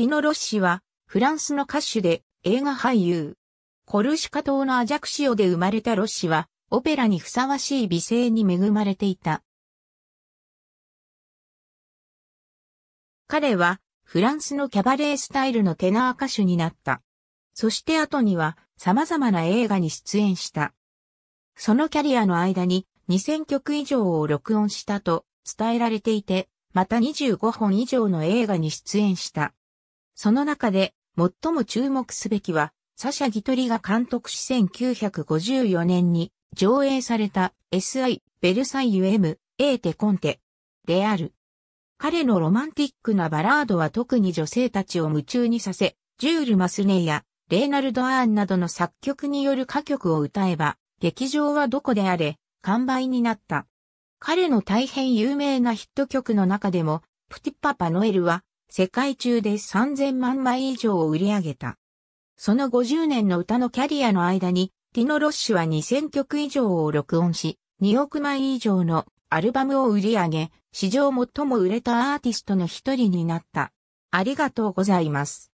ティノ・ロッシは、フランスの歌手で映画俳優。コルシカ島のアジャクシオで生まれたロッシは、オペラにふさわしい美声に恵まれていた。彼は、フランスのキャバレースタイルのテナー歌手になった。そして後には、様々な映画に出演した。そのキャリアの間に2000曲以上を録音したと伝えられていて、また25本以上の映画に出演した。その中で最も注目すべきは、サシャ・ギトリが監督し1954年に上映された SI ベルサイユ M エーテコンテである。彼のロマンティックなバラードは特に女性たちを夢中にさせ、ジュール・マスネやレーナルド・アーンなどの作曲による歌曲を歌えば、劇場はどこであれ、完売になった。彼の大変有名なヒット曲の中でも、プティパパノエルは、世界中で3000万枚以上を売り上げた。その50年の歌のキャリアの間に、ティノ・ロッシュは2000曲以上を録音し、2億枚以上のアルバムを売り上げ、史上最も売れたアーティストの一人になった。ありがとうございます。